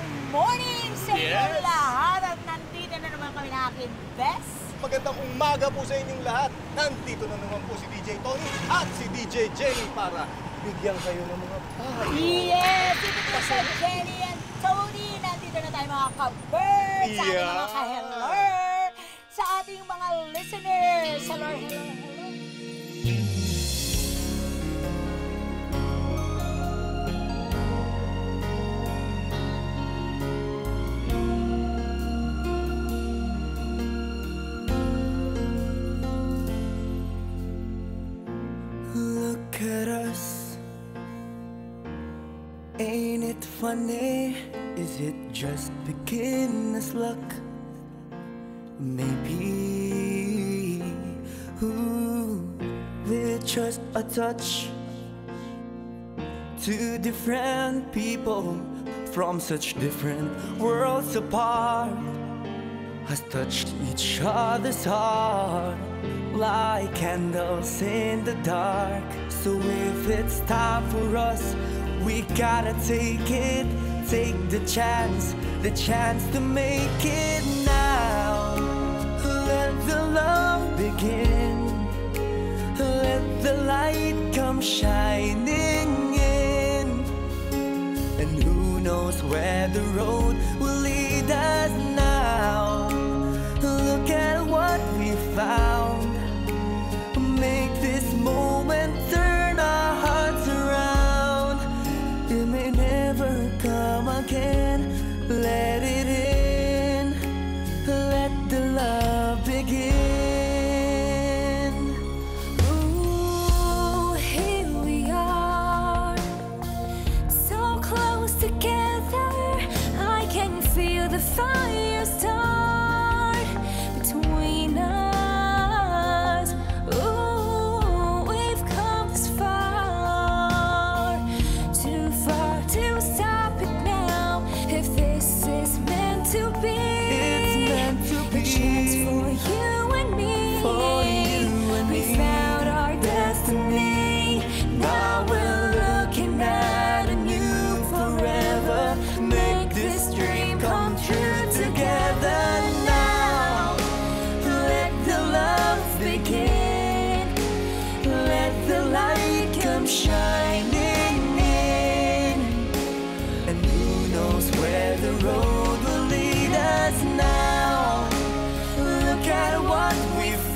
magandang morning sa Yes. lahat at nandito na naman kami na aking best. Magandang umaga po sa inyong lahat. Nandito na naman po si DJ Tony at si DJ Jenny para bigyan kayo ng mga payo. Yes! Dito po sa Jenny and Tony. Nandito na tayo mga ka-birds, sa ating mga Yeah. ka-hello, sa ating mga listeners. Hello, hello, hello. At us. Ain't it funny? Is it just beginner's luck? Maybe. Ooh, with just a touch. Two different people from such different worlds apart has touched each other's heart like candles in the dark. So if it's time for us, we gotta take it, take the chance, the chance to make it now. Let the love begin. Let the light come shining in. And who knows where the road love begin. Ooh, here we are, so close together. I can feel the fire start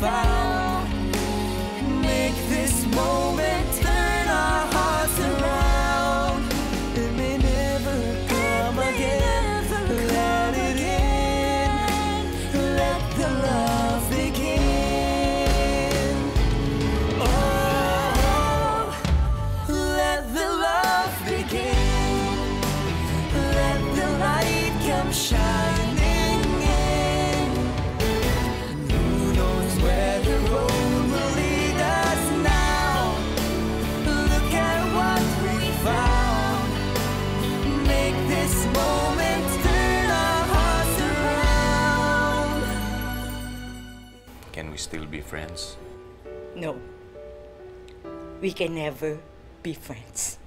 found. Can we still be friends? No. We can never be friends.